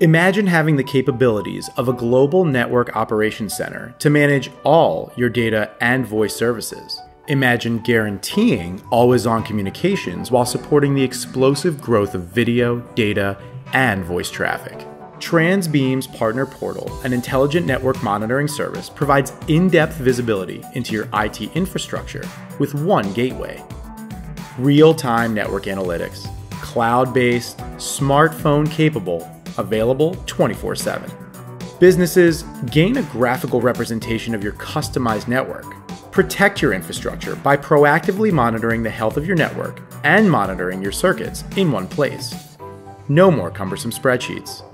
Imagine having the capabilities of a global network operations center to manage all your data and voice services. Imagine guaranteeing always on communications while supporting the explosive growth of video, data, and voice traffic. Transbeam's Partner Portal, an intelligent network monitoring service, provides in depth visibility into your IT infrastructure with one gateway. Real time network analytics, cloud based, smartphone capable, available 24 7. Businesses gain a graphical representation of your customized network. Protect your infrastructure by proactively monitoring the health of your network and monitoring your circuits in one place. No more cumbersome spreadsheets.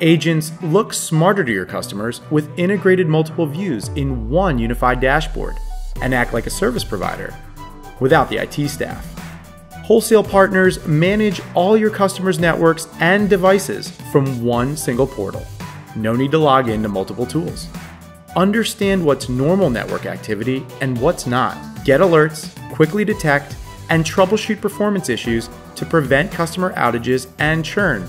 Agents look smarter to your customers with integrated multiple views in one unified dashboard and act like a service provider without the IT staff. Wholesale partners manage all your customers' networks and devices from one single portal. No need to log into multiple tools. Understand what's normal network activity and what's not. Get alerts, quickly detect, and troubleshoot performance issues to prevent customer outages and churn.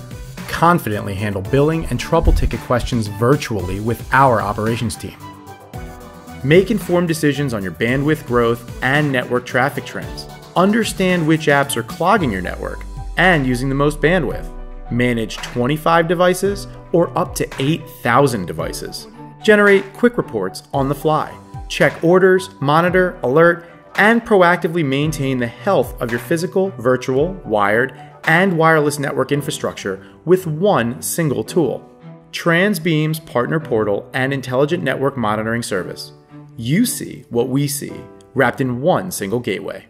Confidently handle billing and trouble ticket questions virtually with our operations team. Make informed decisions on your bandwidth growth and network traffic trends. Understand which apps are clogging your network and using the most bandwidth. Manage 25 devices or up to 8,000 devices. Generate quick reports on the fly. Check orders, monitor, alert, and proactively maintain the health of your physical, virtual, wired, and wireless network infrastructure with one single tool. Transbeam's Partner Portal and Intelligent Network Monitoring Service. You see what we see, wrapped in one single gateway.